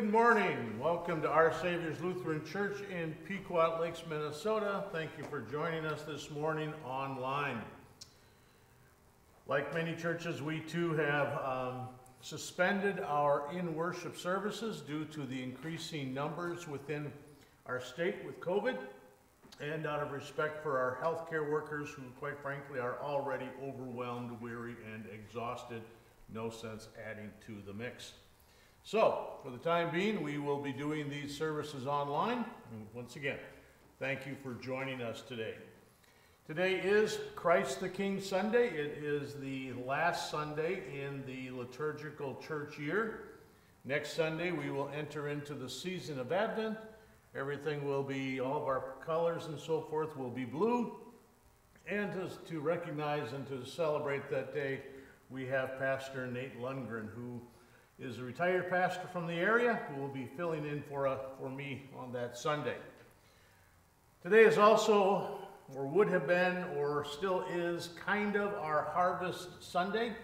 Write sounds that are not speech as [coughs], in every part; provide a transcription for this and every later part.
Good morning. Welcome to Our Savior's Lutheran Church in Pequot Lakes, Minnesota. Thank you for joining us this morning online. Like many churches, we too have um, suspended our in-worship services due to the increasing numbers within our state with COVID and out of respect for our healthcare workers who quite frankly are already overwhelmed, weary, and exhausted. No sense adding to the mix. So, for the time being, we will be doing these services online. And once again, thank you for joining us today. Today is Christ the King Sunday. It is the last Sunday in the liturgical church year. Next Sunday, we will enter into the season of Advent. Everything will be, all of our colors and so forth will be blue. And to, to recognize and to celebrate that day, we have Pastor Nate Lundgren, who is a retired pastor from the area who will be filling in for, uh, for me on that Sunday. Today is also, or would have been, or still is, kind of our Harvest Sunday.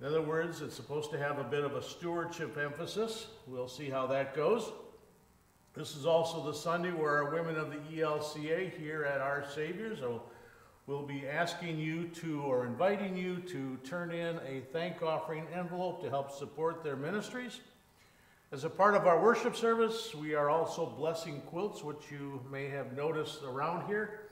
In other words, it's supposed to have a bit of a stewardship emphasis. We'll see how that goes. This is also the Sunday where our women of the ELCA here at Our Saviors will We'll be asking you to, or inviting you to turn in a thank offering envelope to help support their ministries. As a part of our worship service, we are also blessing quilts, which you may have noticed around here.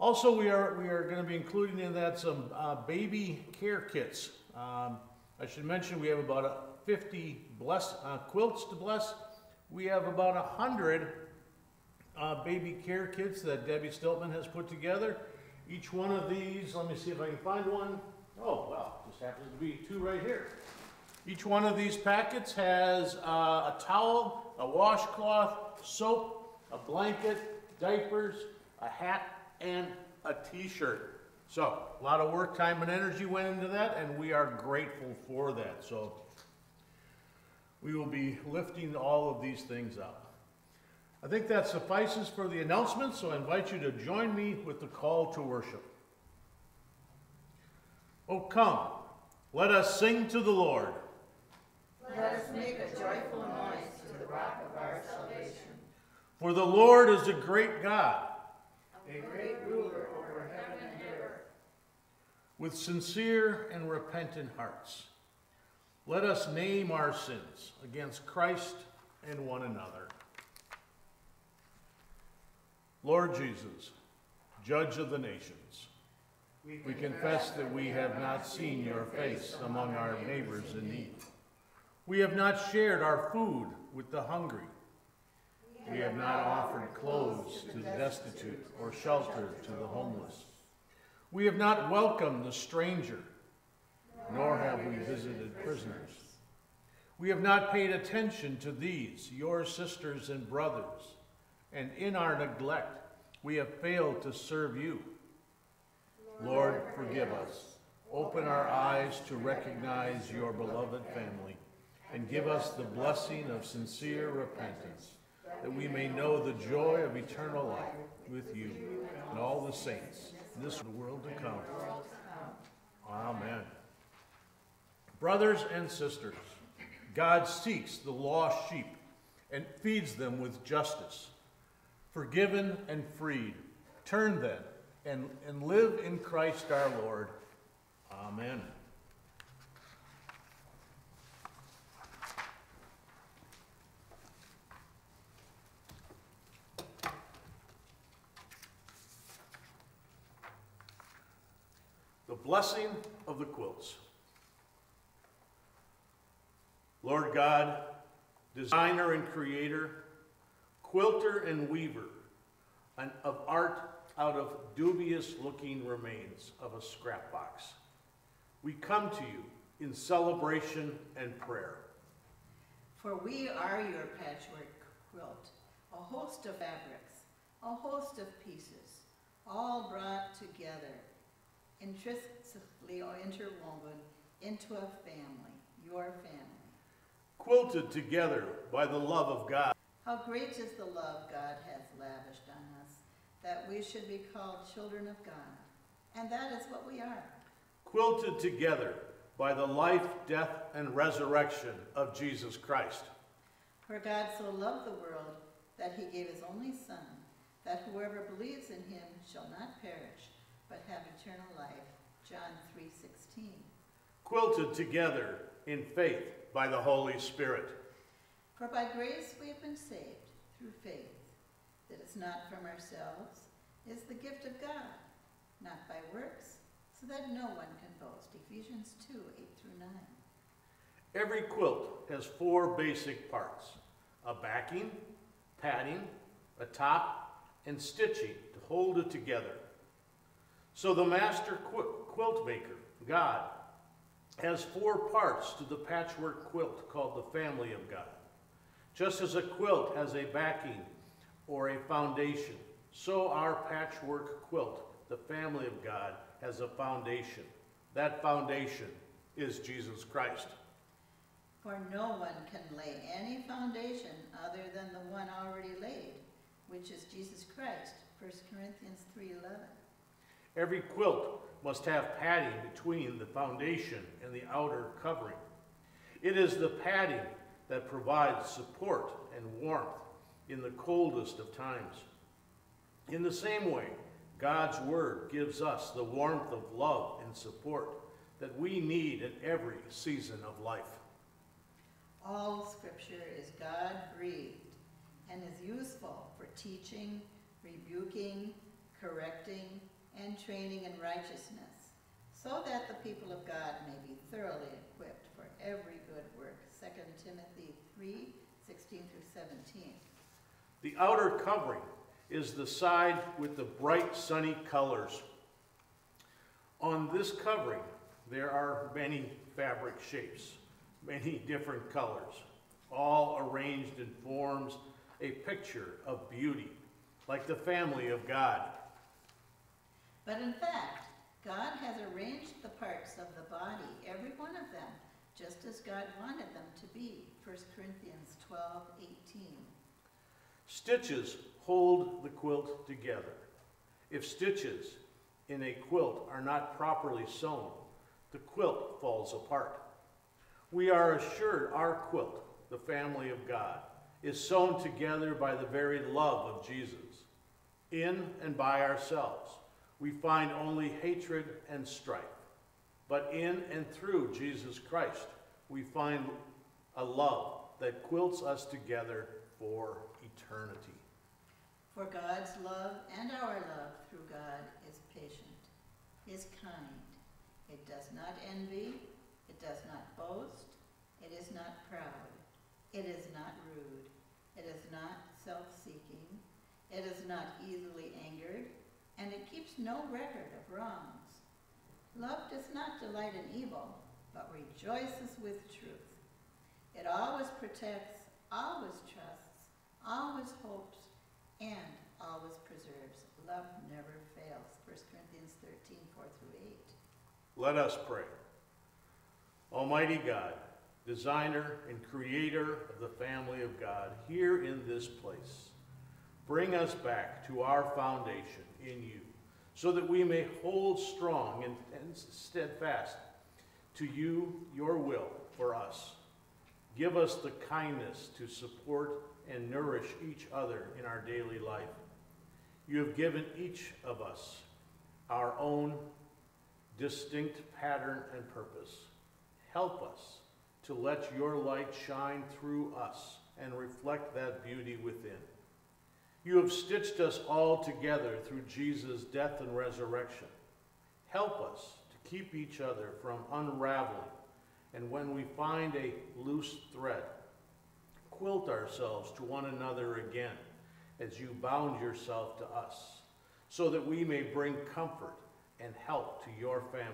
Also, we are, we are going to be including in that some uh, baby care kits. Um, I should mention we have about 50 bless, uh, quilts to bless. We have about 100 uh, baby care kits that Debbie Stiltman has put together. Each one of these, let me see if I can find one. Oh, well, just happens to be two right here. Each one of these packets has uh, a towel, a washcloth, soap, a blanket, diapers, a hat, and a t-shirt. So, a lot of work, time, and energy went into that, and we are grateful for that. So, we will be lifting all of these things up. I think that suffices for the announcement, so I invite you to join me with the call to worship. Oh, come, let us sing to the Lord. Let us make a joyful noise to the rock of our salvation. For the Lord is a great God, a great ruler over heaven and earth. With sincere and repentant hearts, let us name our sins against Christ and one another. Lord Jesus, Judge of the nations, we confess that we have not seen your face among our neighbors in need. We have not shared our food with the hungry. We have not offered clothes to the destitute or shelter to the homeless. We have not welcomed the stranger, nor have we visited prisoners. We have not paid attention to these, your sisters and brothers, and in our neglect, we have failed to serve you. Lord, forgive us. Open our eyes to recognize your beloved family, and give us the blessing of sincere repentance, that we may know the joy of eternal life with you and all the saints in this world to come. Amen. Brothers and sisters, God seeks the lost sheep and feeds them with justice forgiven and freed. Turn then and, and live in Christ our Lord. Amen. The blessing of the quilts. Lord God, designer and creator, quilter and weaver an, of art out of dubious looking remains of a scrap box. We come to you in celebration and prayer. For we are your patchwork quilt, a host of fabrics, a host of pieces, all brought together, intricately interwoven into a family, your family. Quilted together by the love of God. How great is the love God has lavished on us, that we should be called children of God. And that is what we are. Quilted together by the life, death, and resurrection of Jesus Christ. For God so loved the world that he gave his only Son, that whoever believes in him shall not perish, but have eternal life. John 3:16. Quilted together in faith by the Holy Spirit. For by grace we have been saved through faith. That is not from ourselves, is the gift of God, not by works, so that no one can boast. Ephesians 2, 8 through 9. Every quilt has four basic parts a backing, padding, a top, and stitching to hold it together. So the master qu- quilt maker, God, has four parts to the patchwork quilt called the family of God. Just as a quilt has a backing or a foundation, so our patchwork quilt, the family of God, has a foundation. That foundation is Jesus Christ. For no one can lay any foundation other than the one already laid, which is Jesus Christ. 1 Corinthians 3:11. Every quilt must have padding between the foundation and the outer covering. It is the padding that provides support and warmth in the coldest of times. In the same way, God's Word gives us the warmth of love and support that we need in every season of life. All scripture is God breathed and is useful for teaching, rebuking, correcting, and training in righteousness, so that the people of God may be thoroughly equipped for every good work. 2 Timothy 3 16 through 17. The outer covering is the side with the bright sunny colors. On this covering, there are many fabric shapes, many different colors, all arranged in forms a picture of beauty, like the family of God. But in fact, God has arranged the parts of the body, every one of them, just as God wanted them to be. 1 Corinthians 12 18. Stitches hold the quilt together. If stitches in a quilt are not properly sewn, the quilt falls apart. We are assured our quilt, the family of God, is sewn together by the very love of Jesus. In and by ourselves, we find only hatred and strife. But in and through Jesus Christ, we find a love that quilts us together for eternity. For God's love and our love through God is patient, is kind. It does not envy, it does not boast, it is not proud, it is not rude, it is not self-seeking, it is not easily angered, and it keeps no record of wrongs. Love does not delight in evil, but rejoices with truth. It always protects, always trusts, always hopes, and always preserves. Love never fails. 1 Corinthians 13, 4 through 8. Let us pray. Almighty God, designer and creator of the family of God, here in this place, bring us back to our foundation in you, so that we may hold strong and, and steadfast to you your will for us. Give us the kindness to support and nourish each other in our daily life. You have given each of us our own distinct pattern and purpose. Help us to let your light shine through us and reflect that beauty within. You have stitched us all together through Jesus' death and resurrection. Help us to keep each other from unraveling, and when we find a loose thread, quilt ourselves to one another again as you bound yourself to us, so that we may bring comfort and help to your family.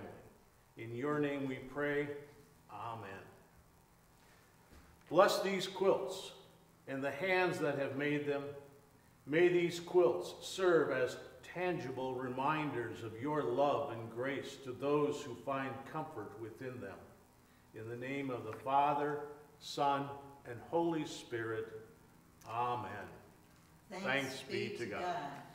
In your name we pray, Amen. Bless these quilts and the hands that have made them. May these quilts serve as tangible reminders of your love and grace to those who find comfort within them. In the name of the Father, Son, and Holy Spirit, Amen. Thanks be to God. singing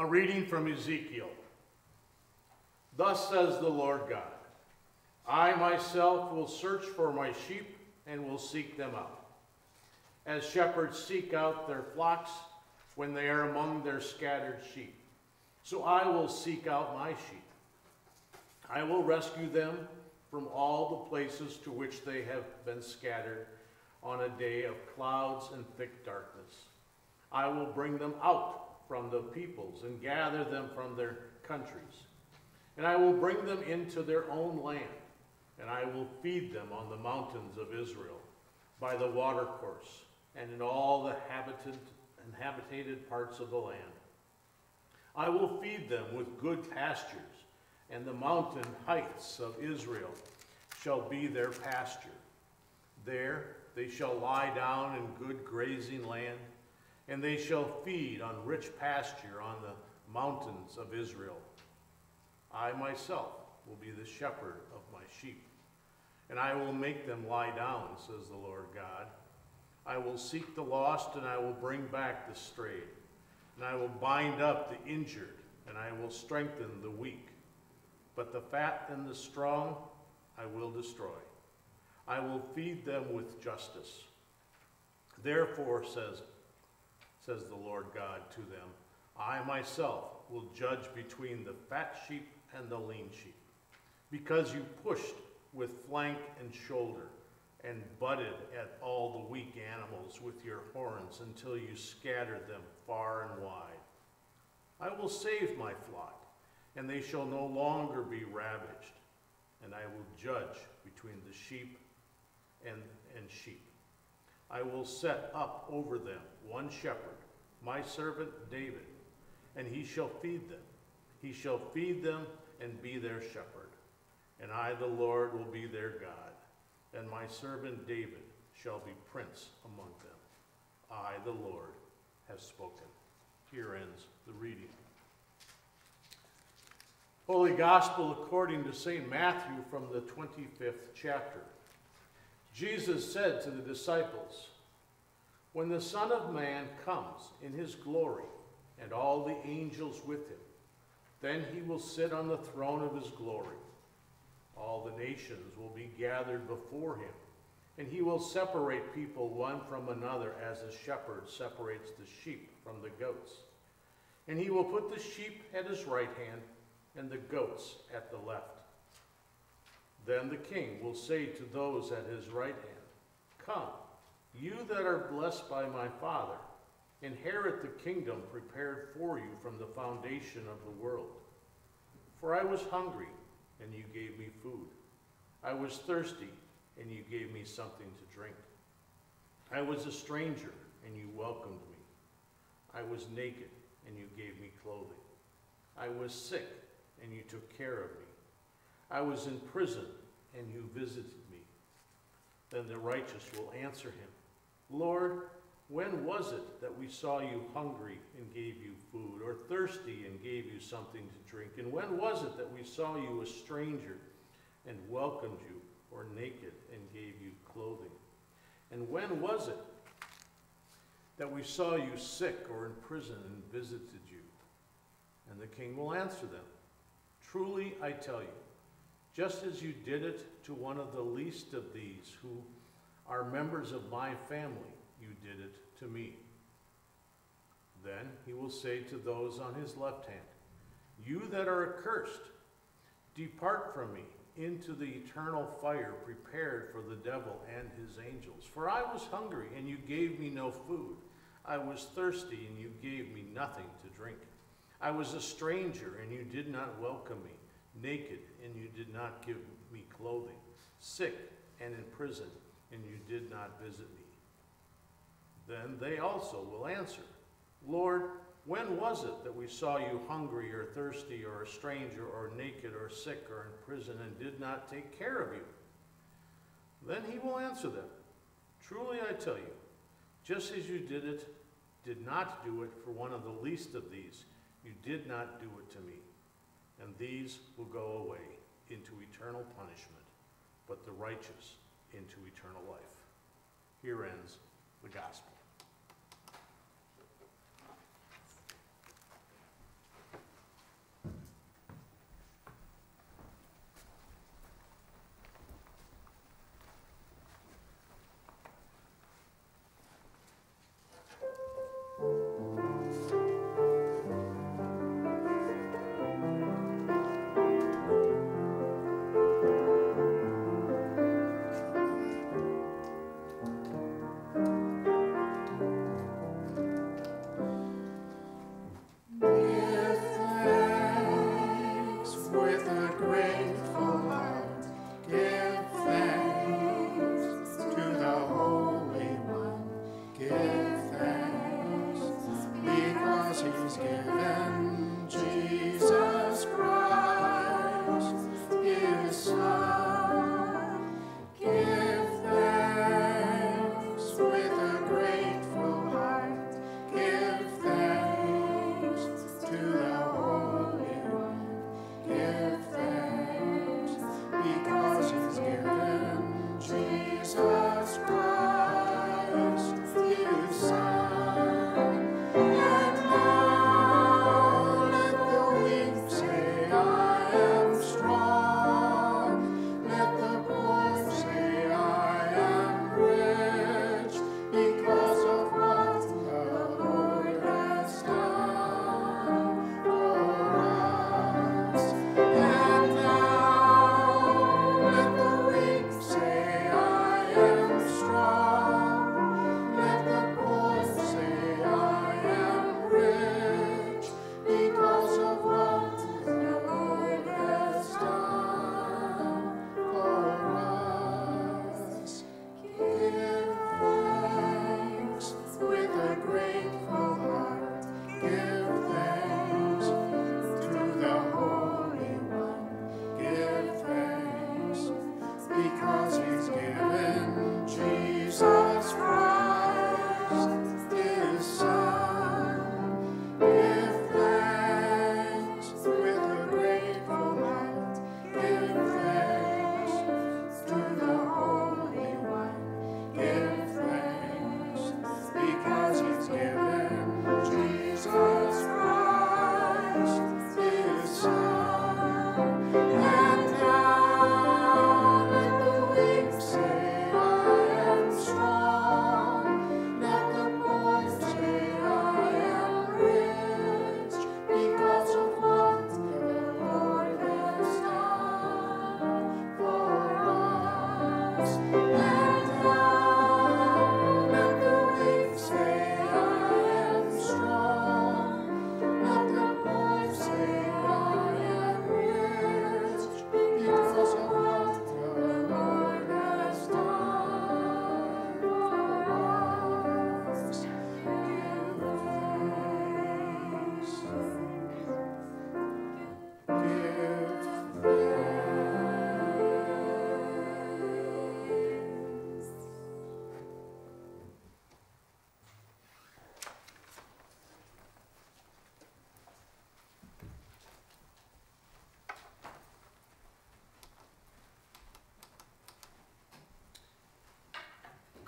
A reading from Ezekiel. Thus says the Lord God I myself will search for my sheep and will seek them out. As shepherds seek out their flocks when they are among their scattered sheep. So I will seek out my sheep. I will rescue them from all the places to which they have been scattered on a day of clouds and thick darkness. I will bring them out from the peoples and gather them from their countries. And I will bring them into their own land, and I will feed them on the mountains of Israel, by the watercourse, and in all the habited, inhabited parts of the land. I will feed them with good pastures, and the mountain heights of Israel shall be their pasture. There they shall lie down in good grazing land, and they shall feed on rich pasture on the mountains of Israel. I myself will be the shepherd of my sheep, and I will make them lie down, says the Lord God. I will seek the lost, and I will bring back the strayed, and I will bind up the injured, and I will strengthen the weak. But the fat and the strong I will destroy. I will feed them with justice. Therefore, says, says the Lord God to them, I myself will judge between the fat sheep and the lean sheep, because you pushed with flank and shoulder, and butted at all the weak animals with your horns until you scattered them far and wide. I will save my flock, and they shall no longer be ravaged, and I will judge between the sheep and, and sheep. I will set up over them one shepherd, my servant David, and he shall feed them. He shall feed them and be their shepherd. And I, the Lord, will be their God, and my servant David shall be prince among them. I, the Lord, have spoken. Here ends the reading. Holy Gospel according to St. Matthew from the 25th chapter. Jesus said to the disciples, When the Son of Man comes in his glory, and all the angels with him, then he will sit on the throne of his glory. All the nations will be gathered before him, and he will separate people one from another as a shepherd separates the sheep from the goats. And he will put the sheep at his right hand and the goats at the left. Then the king will say to those at his right hand, Come, you that are blessed by my Father, inherit the kingdom prepared for you from the foundation of the world. For I was hungry, and you gave me food. I was thirsty, and you gave me something to drink. I was a stranger, and you welcomed me. I was naked, and you gave me clothing. I was sick, and you took care of me. I was in prison, and you visited me. Then the righteous will answer him, Lord, when was it that we saw you hungry and gave you food, or thirsty and gave you something to drink? And when was it that we saw you a stranger and welcomed you, or naked and gave you clothing? And when was it that we saw you sick or in prison and visited you? And the king will answer them, Truly I tell you, just as you did it to one of the least of these who are members of my family, you did it to me. Then he will say to those on his left hand, You that are accursed, depart from me into the eternal fire prepared for the devil and his angels. For I was hungry, and you gave me no food. I was thirsty, and you gave me nothing to drink. I was a stranger, and you did not welcome me, naked, and you did not give me clothing, sick and in prison, and you did not visit me. Then they also will answer, Lord, when was it that we saw you hungry or thirsty or a stranger or naked or sick or in prison and did not take care of you? Then he will answer them, Truly I tell you, just as you did it, did not do it for one of the least of these, you did not do it to me. And these will go away into eternal punishment, but the righteous into eternal life. Here ends the gospel.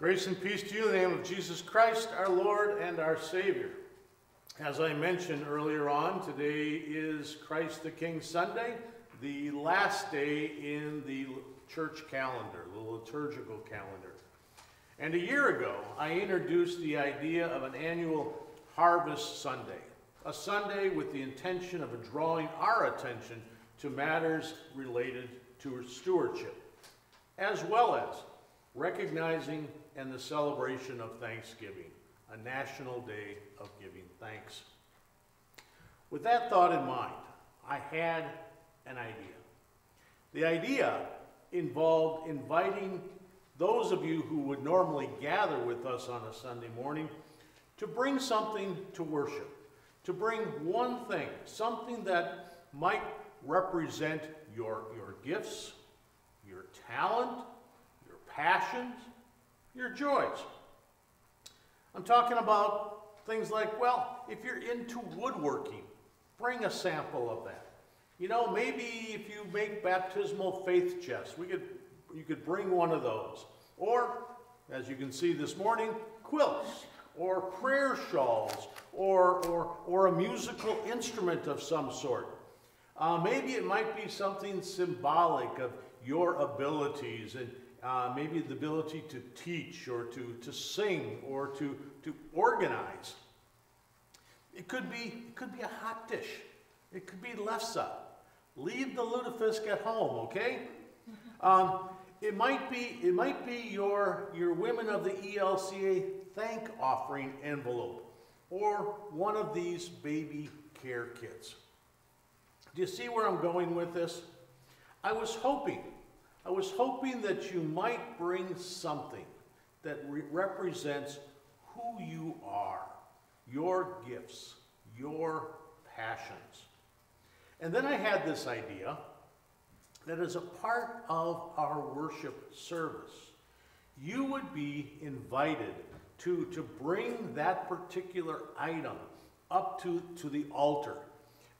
Grace and peace to you in the name of Jesus Christ, our Lord and our Savior. As I mentioned earlier on, today is Christ the King Sunday, the last day in the church calendar, the liturgical calendar. And a year ago, I introduced the idea of an annual Harvest Sunday, a Sunday with the intention of drawing our attention to matters related to stewardship, as well as recognizing and the celebration of Thanksgiving, a national day of giving thanks. With that thought in mind, I had an idea. The idea involved inviting those of you who would normally gather with us on a Sunday morning to bring something to worship, to bring one thing, something that might represent your, your gifts, your talent, your passions, your joys. I'm talking about things like, well, if you're into woodworking, bring a sample of that. You know, maybe if you make baptismal faith chests, we could, you could bring one of those. Or, as you can see this morning, quilts, or prayer shawls, or, or, or a musical instrument of some sort. Uh, maybe it might be something symbolic of your abilities and uh, maybe the ability to teach or to, to sing or to, to organize. It could, be, it could be a hot dish. It could be lefse. Leave the lutefisk at home, okay? [laughs] Um, it might be, it might be your, your Women of the ELCA thank offering envelope or one of these baby care kits. Do you see where I'm going with this? I was hoping, I was hoping that you might bring something that re represents who you are, your gifts, your passions. And then I had this idea that as a part of our worship service, you would be invited to, to bring that particular item up to, to the altar.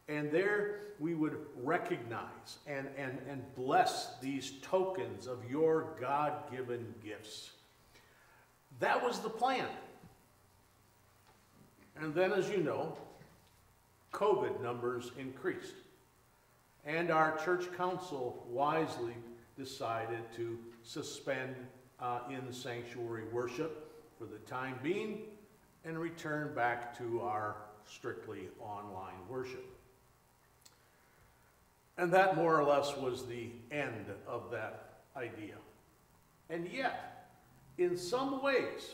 And there we would recognize and, and, and bless these tokens of your God given gifts. That was the plan. And then, as you know, COVID numbers increased. And our church council wisely decided to suspend uh, in sanctuary worship for the time being and return back to our strictly online worship. And that more or less was the end of that idea. And yet, in some ways,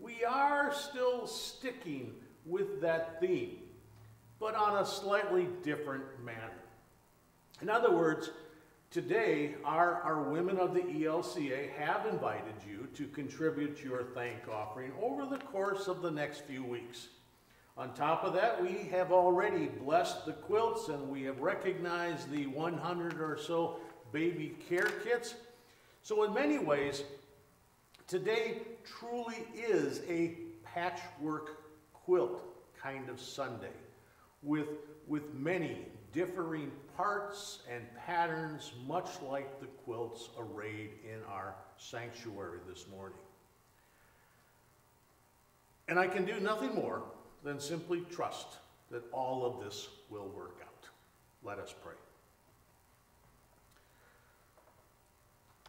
we are still sticking with that theme, but on a slightly different manner. In other words, today our, our women of the ELCA have invited you to contribute your thank offering over the course of the next few weeks. On top of that, we have already blessed the quilts and we have recognized the 100 or so baby care kits. So in many ways, today truly is a patchwork quilt kind of Sunday with, with many differing parts and patterns, much like the quilts arrayed in our sanctuary this morning. And I can do nothing more than simply trust that all of this will work out. Let us pray.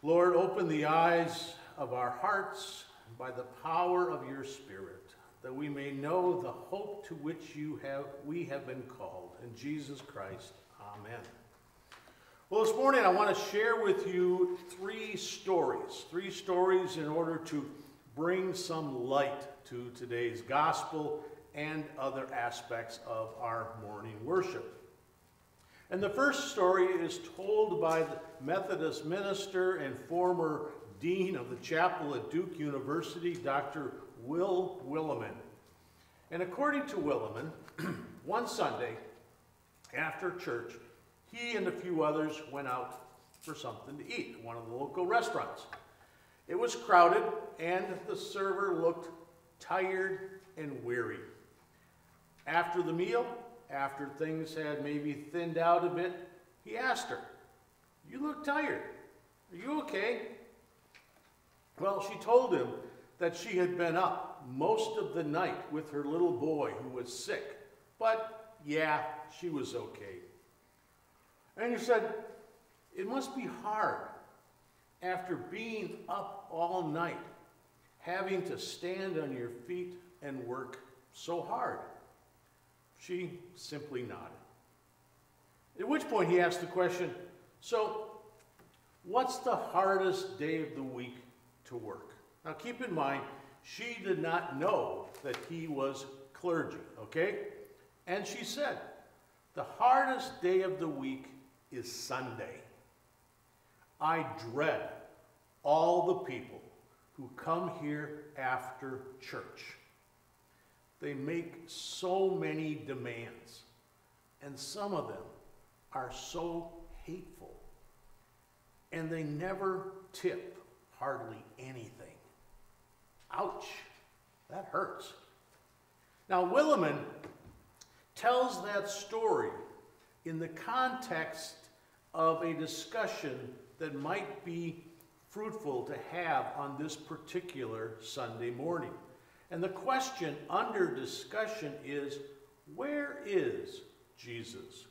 Lord, open the eyes of our hearts by the power of your Spirit, that we may know the hope to which you have, we have been called. In Jesus Christ, amen. Well, this morning I want to share with you three stories. Three stories in order to bring some light to today's gospel and other aspects of our morning worship. And the first story is told by the Methodist minister and former dean of the chapel at Duke University, Dr. Will Willimon. And according to Willimon, [clears throat] one Sunday after church, he and a few others went out for something to eat, one of the local restaurants. It was crowded, and the server looked tired and weary. After the meal, after things had maybe thinned out a bit, he asked her, You look tired. Are you okay? Well, she told him that she had been up most of the night with her little boy who was sick, but yeah, she was okay. And he said, It must be hard after being up all night, having to stand on your feet and work so hard. She simply nodded. At which point he asked the question, So, what's the hardest day of the week to work? Now keep in mind, she did not know that he was clergy, okay? And she said, The hardest day of the week is Sunday. I dread all the people who come here after church. They make so many demands, and some of them are so hateful, and they never tip hardly anything. Ouch, that hurts. Now, Willimon tells that story in the context of a discussion that might be fruitful to have on this particular Sunday morning. And the question under discussion is where is Jesus?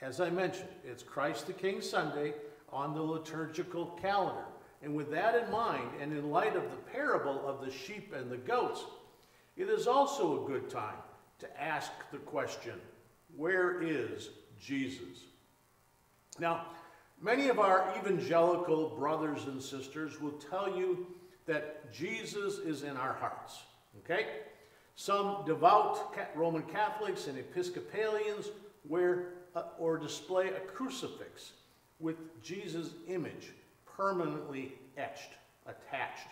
As I mentioned, it's Christ the King Sunday on the liturgical calendar. And with that in mind, and in light of the parable of the sheep and the goats, it is also a good time to ask the question where is Jesus? Now, many of our evangelical brothers and sisters will tell you that Jesus is in our hearts, okay? Some devout Roman Catholics and Episcopalians wear uh, or display a crucifix with Jesus' image permanently etched, attached.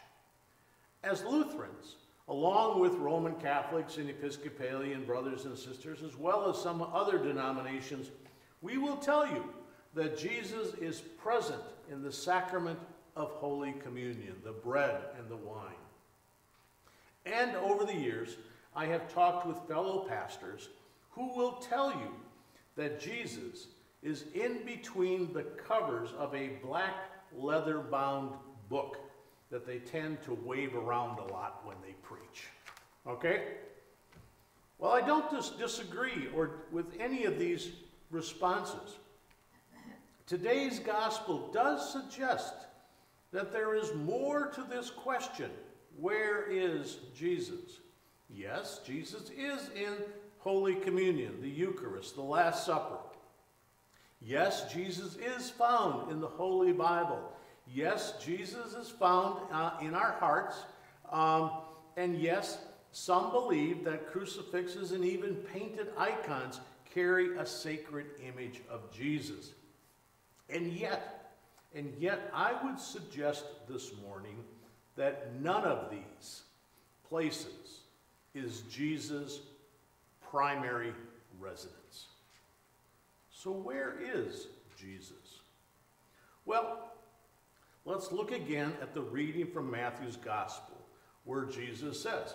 As Lutherans, along with Roman Catholics and Episcopalian brothers and sisters, as well as some other denominations, we will tell you that Jesus is present in the sacrament of Holy Communion, the bread and the wine. And over the years, I have talked with fellow pastors who will tell you that Jesus is in between the covers of a black leather bound book that they tend to wave around a lot when they preach. Okay? Well, I don't dis disagree or with any of these responses. Today's gospel does suggest that there is more to this question where is Jesus? Yes, Jesus is in Holy Communion, the Eucharist, the Last Supper. Yes, Jesus is found in the Holy Bible. Yes, Jesus is found uh, in our hearts. Um, and yes, some believe that crucifixes and even painted icons carry a sacred image of Jesus. And yet, and yet, I would suggest this morning that none of these places is Jesus' primary residence. So, where is Jesus? Well, let's look again at the reading from Matthew's Gospel, where Jesus says,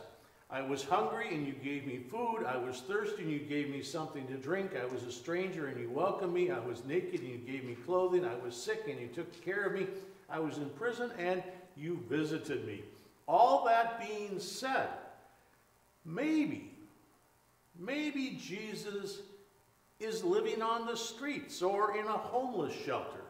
I was hungry and you gave me food. I was thirsty and you gave me something to drink. I was a stranger and you welcomed me. I was naked and you gave me clothing. I was sick and you took care of me. I was in prison and you visited me. All that being said, maybe, maybe Jesus is living on the streets or in a homeless shelter.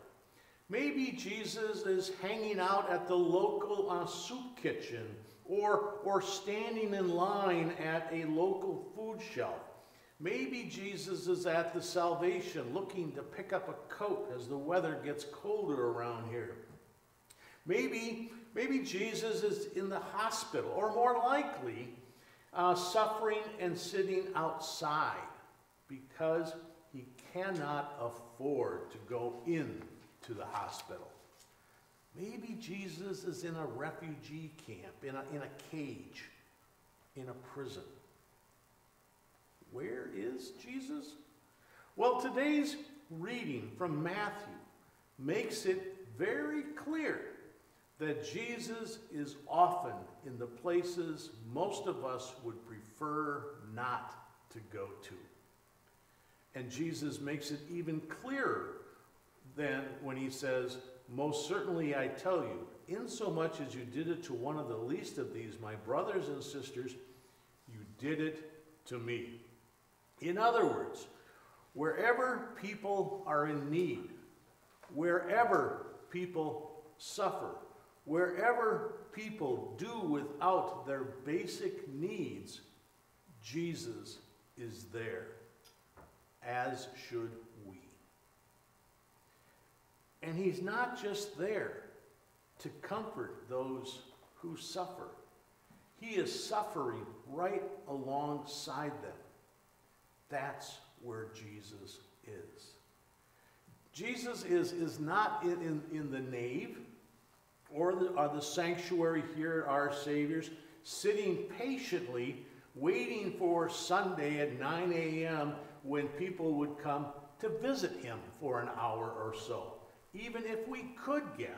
Maybe Jesus is hanging out at the local uh, soup kitchen or, or standing in line at a local food shelf. Maybe Jesus is at the salvation looking to pick up a coat as the weather gets colder around here. Maybe, maybe Jesus is in the hospital, or more likely, uh, suffering and sitting outside because he cannot afford to go in to the hospital. Maybe Jesus is in a refugee camp, in a, in a cage, in a prison. Where is Jesus? Well, today's reading from Matthew makes it very clear that Jesus is often in the places most of us would prefer not to go to. And Jesus makes it even clearer than when he says, most certainly I tell you, insomuch as you did it to one of the least of these, my brothers and sisters, you did it to me. In other words, wherever people are in need, wherever people suffer, wherever people do without their basic needs, Jesus is there, as should. And he's not just there to comfort those who suffer. He is suffering right alongside them. That's where Jesus is. Jesus is, is not in, in, in the nave or the, or the sanctuary here at our Savior's, sitting patiently, waiting for Sunday at 9 a.m. when people would come to visit him for an hour or so, even if we could gather.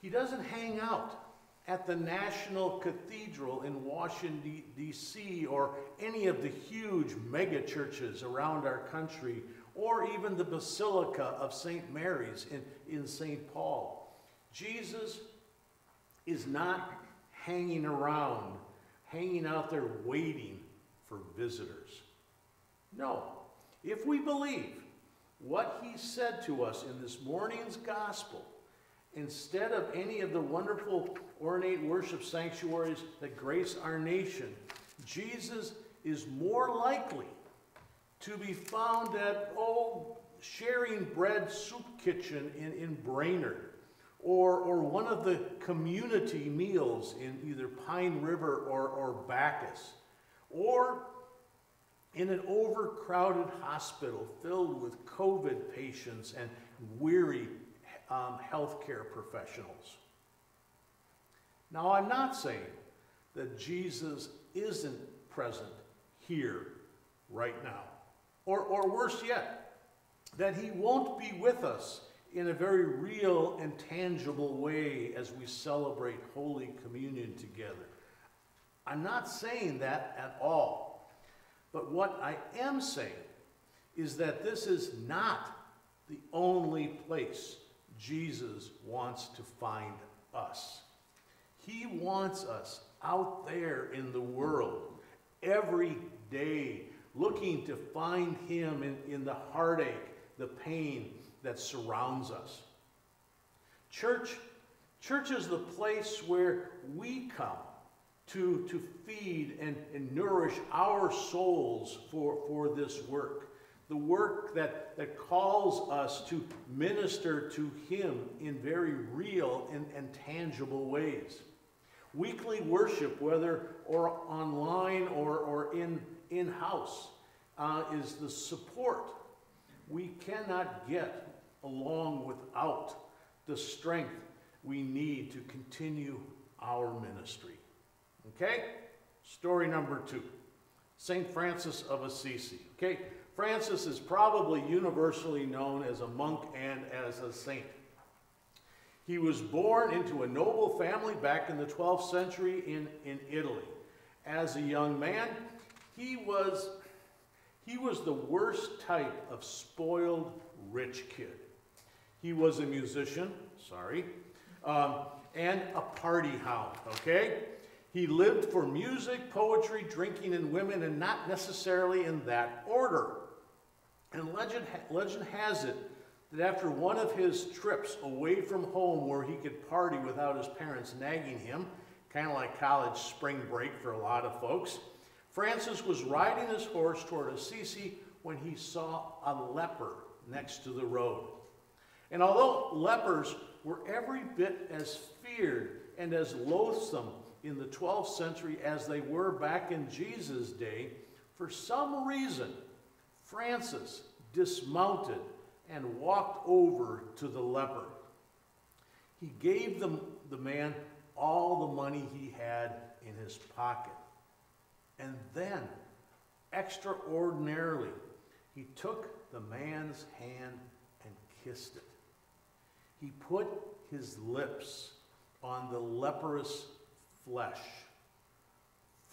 He doesn't hang out at the National Cathedral in Washington, D.C., or any of the huge mega churches around our country, or even the Basilica of St. Mary's in, in St. Paul. Jesus is not hanging around, hanging out there waiting for visitors. No. If we believe what he said to us in this morning's gospel, instead of any of the wonderful ornate worship sanctuaries that grace our nation, Jesus is more likely to be found at, oh, sharing bread soup kitchen in, in Brainerd, or, or one of the community meals in either Pine River or, or Backus, or in an overcrowded hospital filled with COVID patients and weary um, healthcare professionals. Now, I'm not saying that Jesus isn't present here right now, or, or worse yet, that he won't be with us in a very real and tangible way as we celebrate Holy Communion together. I'm not saying that at all. But what I am saying is that this is not the only place Jesus wants to find us. He wants us out there in the world every day, looking to find Him in, in the heartache, the pain that surrounds us. Church, church is the place where we come to, to feed and, and nourish our souls for, for this work the work that, that calls us to minister to Him in very real and, and tangible ways. Weekly worship, whether or online or, or in, in-house, uh, is the support we cannot get along without the strength we need to continue our ministry. Okay? Story number two. St. Francis of Assisi. Okay? Francis is probably universally known as a monk and as a saint. He was born into a noble family back in the 12th century in, in Italy. As a young man, he was, he was the worst type of spoiled rich kid. He was a musician, sorry, um, and a party hound, okay? He lived for music, poetry, drinking, and women, and not necessarily in that order. And legend, legend has it that after one of his trips away from home where he could party without his parents nagging him, kind of like college spring break for a lot of folks, Francis was riding his horse toward Assisi when he saw a leper next to the road. And although lepers were every bit as feared and as loathsome in the 12th century as they were back in Jesus' day, for some reason, Francis dismounted and walked over to the leper. He gave the, the man all the money he had in his pocket. And then, extraordinarily, he took the man's hand and kissed it. He put his lips on the leprous flesh.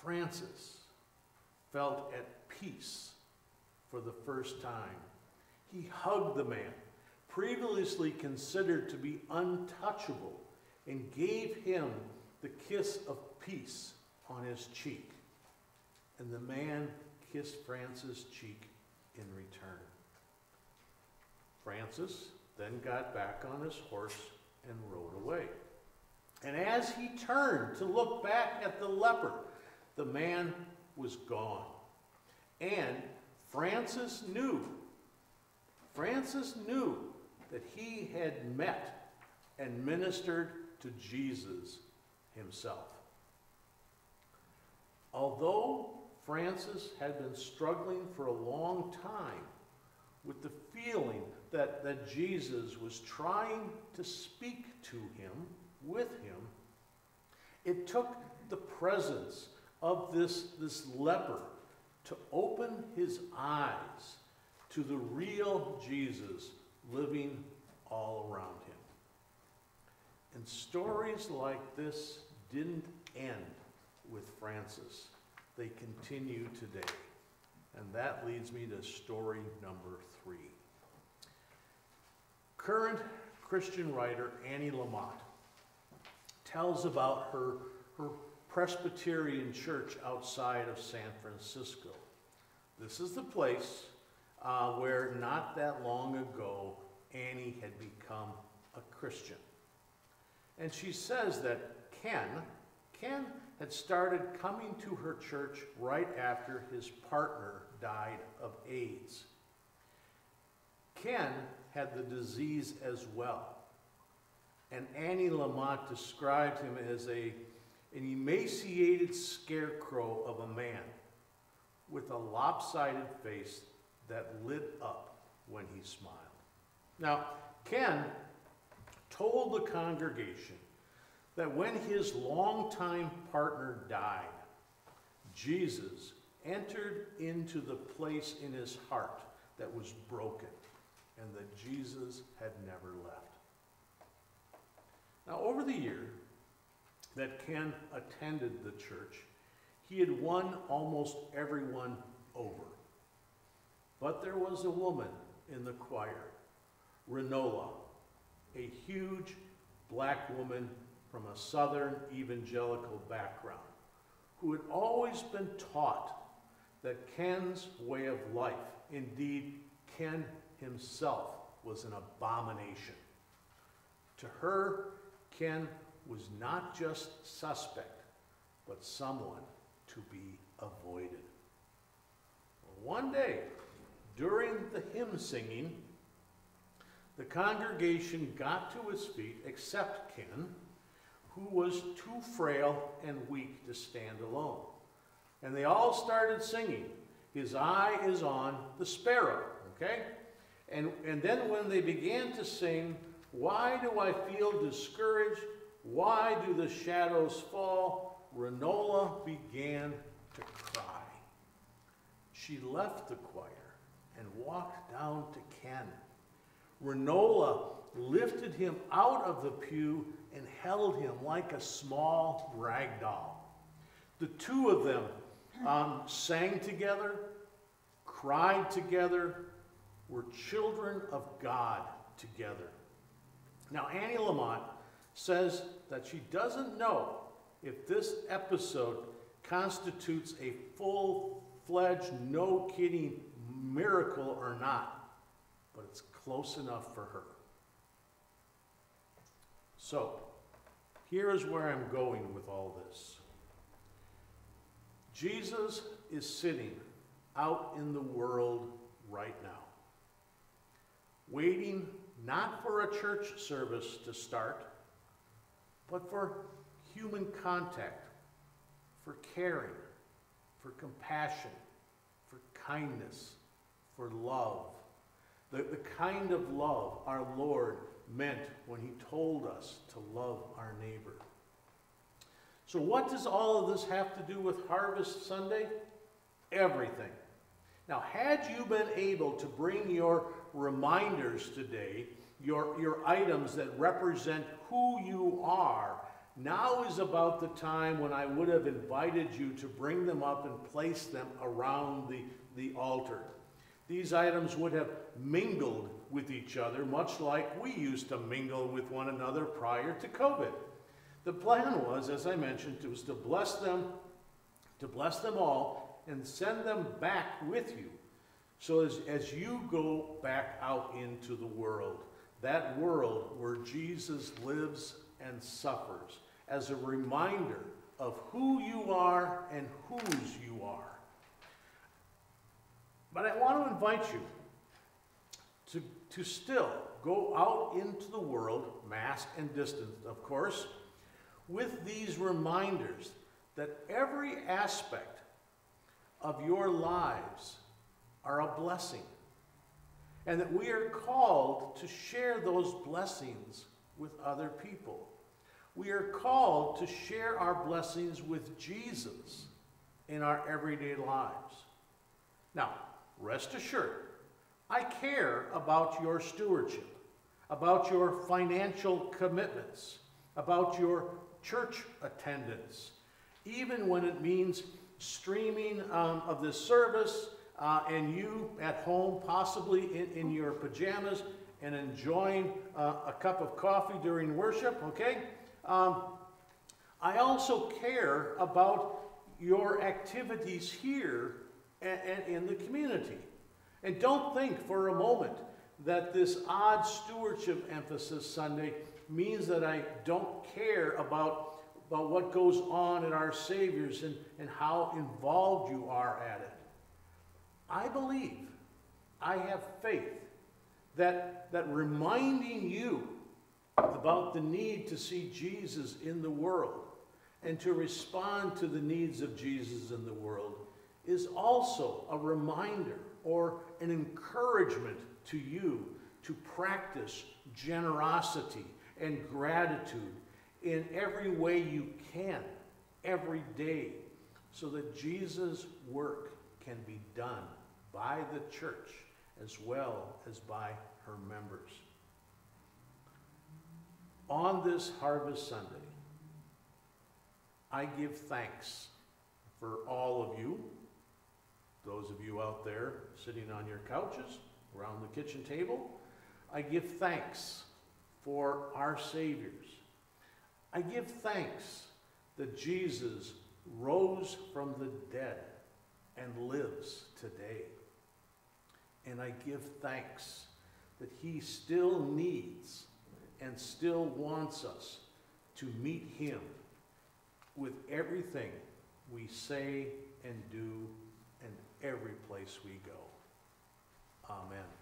Francis felt at peace for the first time. He hugged the man, previously considered to be untouchable, and gave him the kiss of peace on his cheek. And the man kissed Francis' cheek in return. Francis then got back on his horse and rode away. And as he turned to look back at the leper, the man was gone. And Francis knew, Francis knew that he had met and ministered to Jesus himself. Although Francis had been struggling for a long time with the feeling that, that Jesus was trying to speak to him, with him, it took the presence of this, this leper to open his eyes to the real Jesus living all around him. And stories like this didn't end with Francis. They continue today. And that leads me to story number three. Current Christian writer Annie Lamott tells about her, her Presbyterian church outside of San Francisco. This is the place uh, where not that long ago Annie had become a Christian. And she says that Ken, Ken had started coming to her church right after his partner died of AIDS. Ken had the disease as well. And Annie Lamott described him as a, an emaciated scarecrow of a man with a lopsided face that lit up when he smiled. Now, Ken told the congregation that when his longtime partner died, Jesus entered into the place in his heart that was broken and that Jesus had never left. Now, over the year that Ken attended the church, he had won almost everyone over. But there was a woman in the choir, Renola, a huge black woman from a southern evangelical background, who had always been taught that Ken's way of life, indeed, Ken himself, was an abomination. To her, Ken was not just suspect, but someone to be avoided. One day, during the hymn singing, the congregation got to its feet, except Ken, who was too frail and weak to stand alone. And they all started singing, His eye is on the sparrow, okay? And, and then when they began to sing, Why do I feel discouraged? Why do the shadows fall? Renola began to cry. She left the choir and walked down to Ken. Renola lifted him out of the pew and held him like a small rag doll. The two of them um, sang together, cried together, were children of God together. Now, Annie Lamott says that she doesn't know if this episode constitutes a full fledged, no kidding miracle or not, but it's close enough for her. So, here is where I'm going with all this. Jesus is sitting out in the world right now, waiting not for a church service to start, but for human contact, for caring, for compassion, for kindness, for love. The, the kind of love our Lord meant when he told us to love our neighbor. So, what does all of this have to do with Harvest Sunday? Everything. Now, had you been able to bring your reminders today, your, your items that represent who you are, now is about the time when I would have invited you to bring them up and place them around the, the altar. These items would have mingled with each other, much like we used to mingle with one another prior to COVID. The plan was, as I mentioned, was to bless them, to bless them all, and send them back with you. So as, as you go back out into the world, that world where Jesus lives and suffers, as a reminder of who you are and whose you are. But I want to invite you to, to still go out into the world, mask and distance, of course, with these reminders that every aspect of your lives are a blessing. And that we are called to share those blessings with other people. We are called to share our blessings with Jesus in our everyday lives. Now, rest assured, I care about your stewardship, about your financial commitments, about your church attendance, even when it means streaming um, of this service uh, and you at home, possibly in, in your pajamas, and enjoying uh, a cup of coffee during worship, okay? Um, I also care about your activities here and, and in the community. And don't think for a moment that this odd stewardship emphasis Sunday means that I don't care about, about what goes on at our Savior's and, and how involved you are at it. I believe, I have faith that, that reminding you about the need to see Jesus in the world and to respond to the needs of Jesus in the world is also a reminder or an encouragement to you to practice generosity and gratitude in every way you can, every day, so that Jesus' work can be done by the church as well as by her members. On this Harvest Sunday, I give thanks for all of you, those of you out there sitting on your couches, around the kitchen table. I give thanks for our Saviors. I give thanks that Jesus rose from the dead and lives today. And I give thanks that He still needs and still wants us to meet Him with everything we say and do and every place we go. Amen.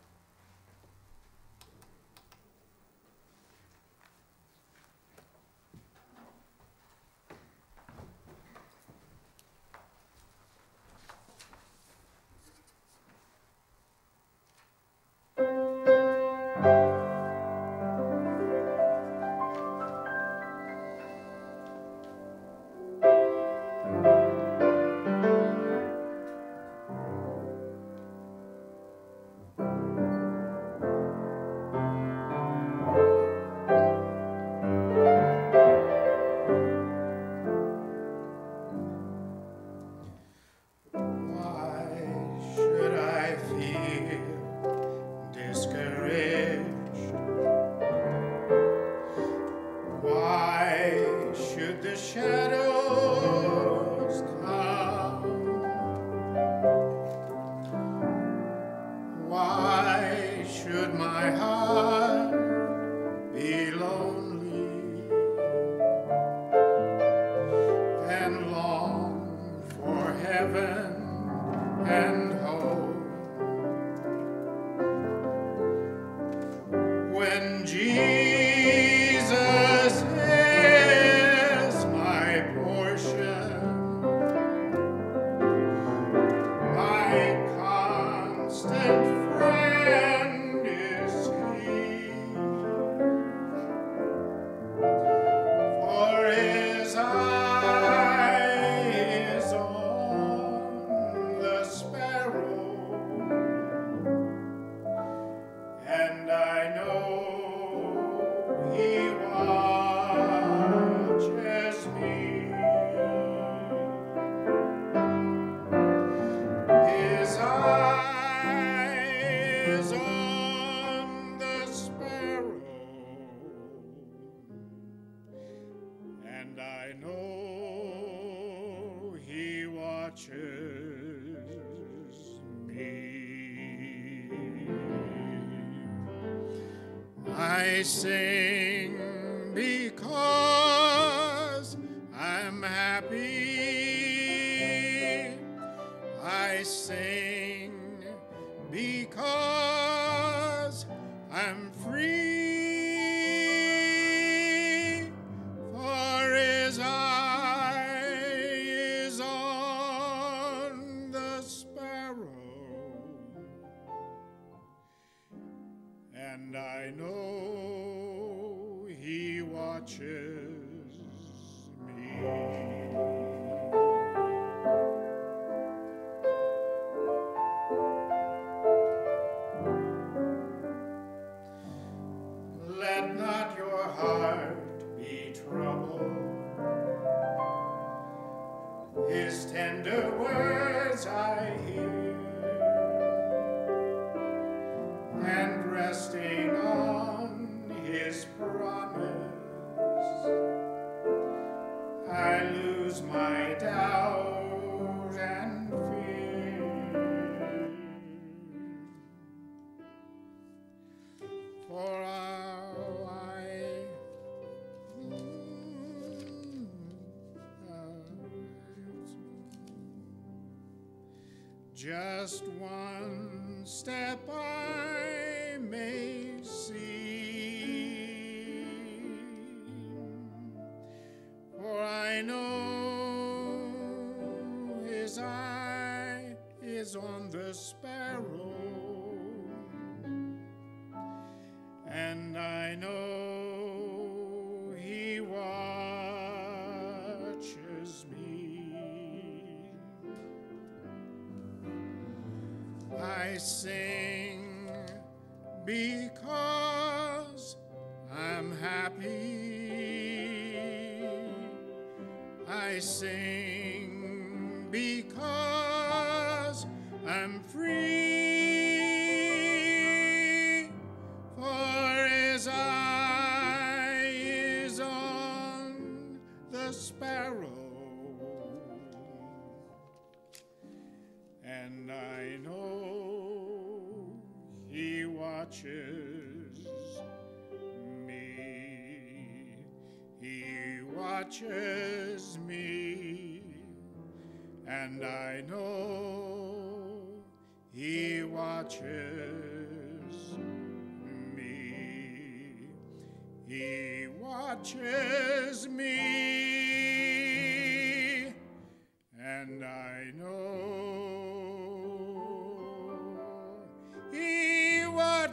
I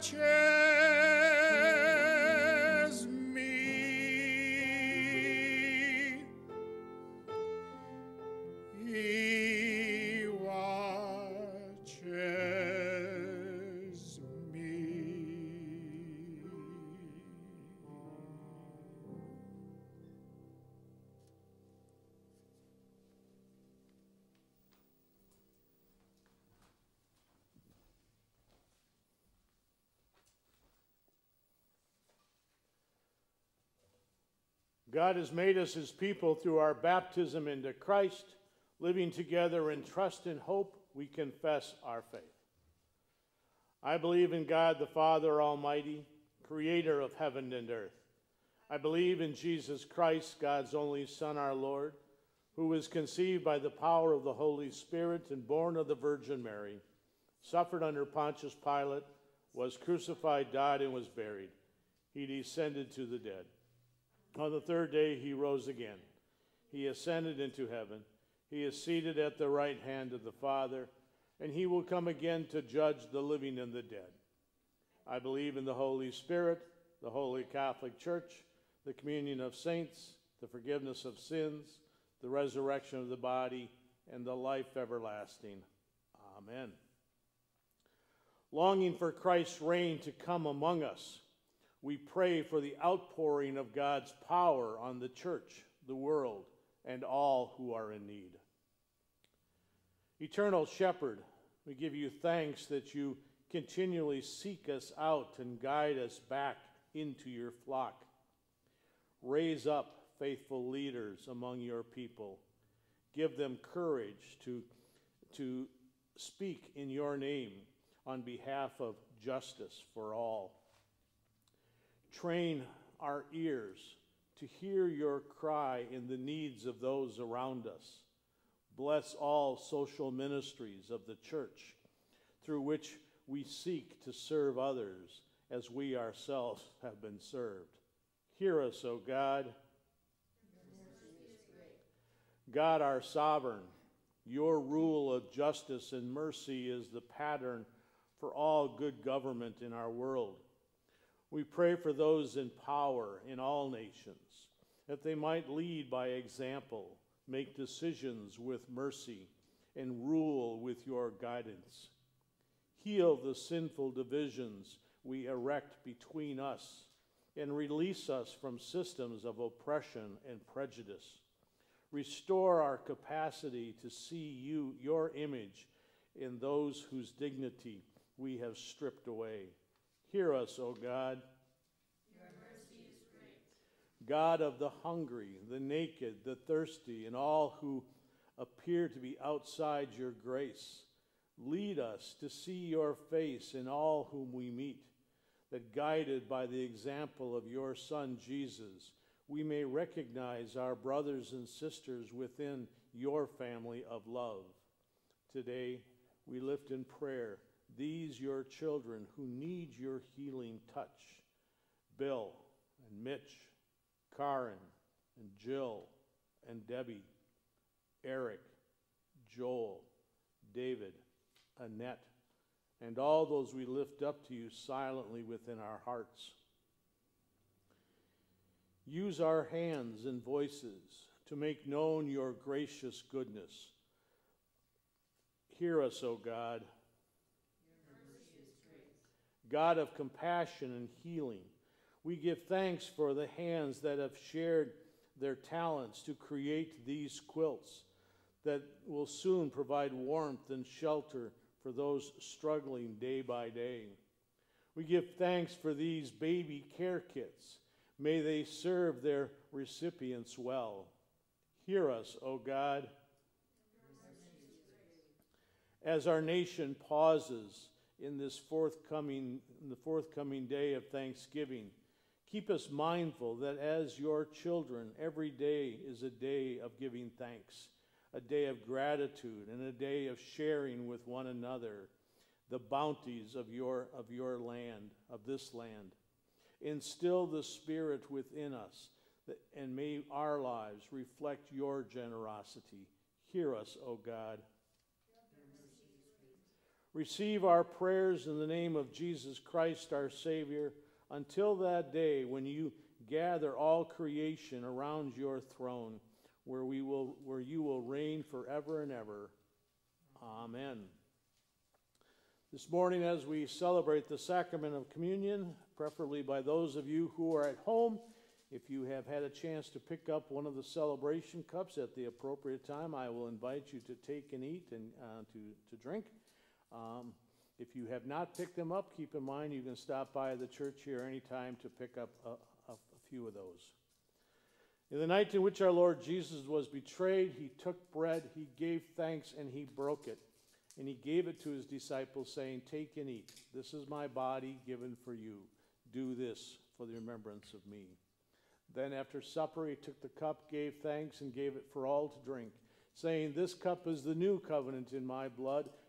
he God has made us his people through our baptism into Christ, living together in trust and hope, we confess our faith. I believe in God the Father Almighty, creator of heaven and earth. I believe in Jesus Christ, God's only Son, our Lord, who was conceived by the power of the Holy Spirit and born of the Virgin Mary, suffered under Pontius Pilate, was crucified, died, and was buried. He descended to the dead. On the third day, he rose again. He ascended into heaven. He is seated at the right hand of the Father, and he will come again to judge the living and the dead. I believe in the Holy Spirit, the Holy Catholic Church, the communion of saints, the forgiveness of sins, the resurrection of the body, and the life everlasting. Amen. Longing for Christ's reign to come among us, we pray for the outpouring of God's power on the church, the world, and all who are in need. Eternal Shepherd, we give you thanks that you continually seek us out and guide us back into your flock. Raise up faithful leaders among your people. Give them courage to, to speak in your name on behalf of justice for all. Train our ears to hear your cry in the needs of those around us. Bless all social ministries of the church through which we seek to serve others as we ourselves have been served. Hear us, O God. God, our sovereign, your rule of justice and mercy is the pattern for all good government in our world. We pray for those in power in all nations, that they might lead by example, make decisions with mercy, and rule with your guidance. Heal the sinful divisions we erect between us, and release us from systems of oppression and prejudice. Restore our capacity to see you, your image, in those whose dignity we have stripped away. Hear us, O God. Your mercy is great. God of the hungry, the naked, the thirsty, and all who appear to be outside your grace, lead us to see your face in all whom we meet, that guided by the example of your Son Jesus, we may recognize our brothers and sisters within your family of love. Today, we lift in prayer these your children who need your healing touch Bill and Mitch, Karen and Jill and Debbie, Eric, Joel, David, Annette, and all those we lift up to you silently within our hearts. Use our hands and voices to make known your gracious goodness. Hear us, O God. God of compassion and healing, we give thanks for the hands that have shared their talents to create these quilts that will soon provide warmth and shelter for those struggling day by day. We give thanks for these baby care kits May they serve their recipients well. Hear us, O God. As our nation pauses in this forthcoming, in the forthcoming day of Thanksgiving, keep us mindful that as your children, every day is a day of giving thanks, a day of gratitude, and a day of sharing with one another the bounties of your, of your land, of this land. Instill the Spirit within us, and may our lives reflect your generosity. Hear us, O God. Receive our prayers in the name of Jesus Christ, our Savior, until that day when you gather all creation around your throne, where, we will, where you will reign forever and ever. Amen. This morning, as we celebrate the sacrament of communion, preferably by those of you who are at home, if you have had a chance to pick up one of the celebration cups at the appropriate time, I will invite you to take and eat and uh, to, to drink. Um, if you have not picked them up, keep in mind you can stop by the church here anytime to pick up a, a, a few of those. In the night in which our Lord Jesus was betrayed, he took bread, he gave thanks, and he broke it. And he gave it to his disciples, saying, Take and eat. This is my body given for you. Do this for the remembrance of me. Then after supper, he took the cup, gave thanks, and gave it for all to drink, saying, This cup is the new covenant in my blood,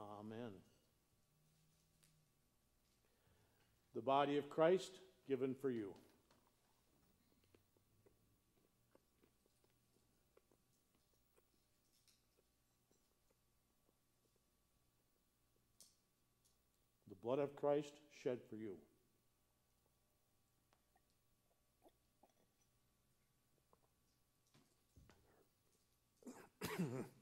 Amen. The body of Christ given for you. The blood of Christ shed for you. [clears throat]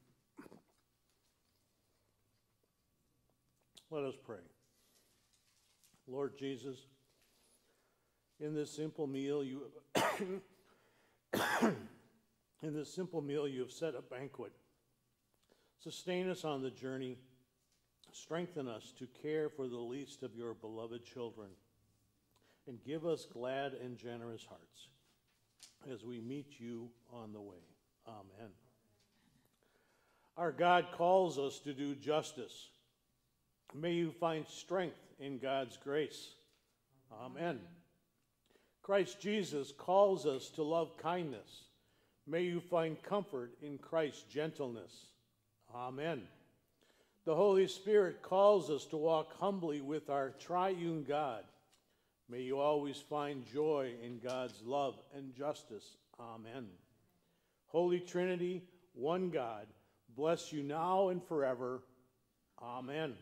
Let us pray. Lord Jesus, in this simple meal you [coughs] in this simple meal you have set a banquet. Sustain us on the journey. Strengthen us to care for the least of your beloved children. And give us glad and generous hearts as we meet you on the way. Amen. Our God calls us to do justice. May you find strength in God's grace. Amen. Christ Jesus calls us to love kindness. May you find comfort in Christ's gentleness. Amen. The Holy Spirit calls us to walk humbly with our triune God. May you always find joy in God's love and justice. Amen. Holy Trinity, one God, bless you now and forever. Amen.